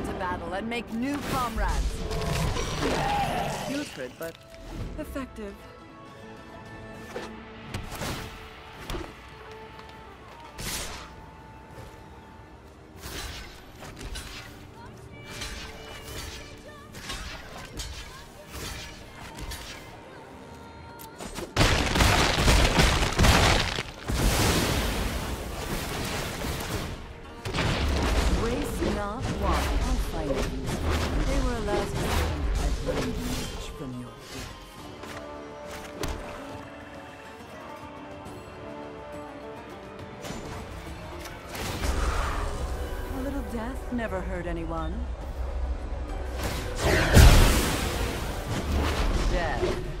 battle and make new comrades. Putrid, but effective. Death never hurt anyone. Death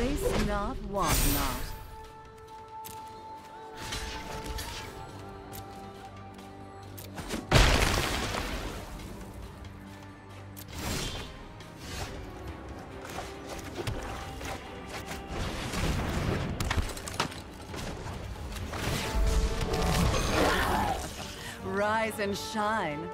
Waste not, want not. Rise and shine.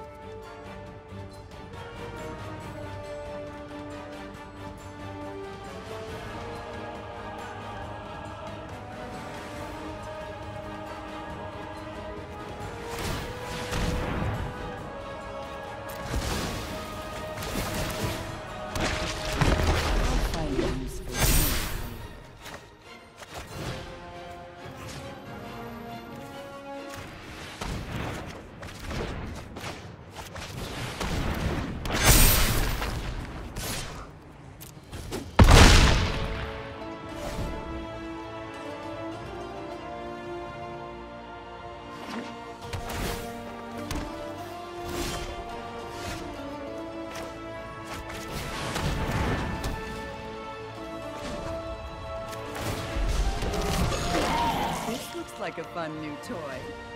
Fun new toy.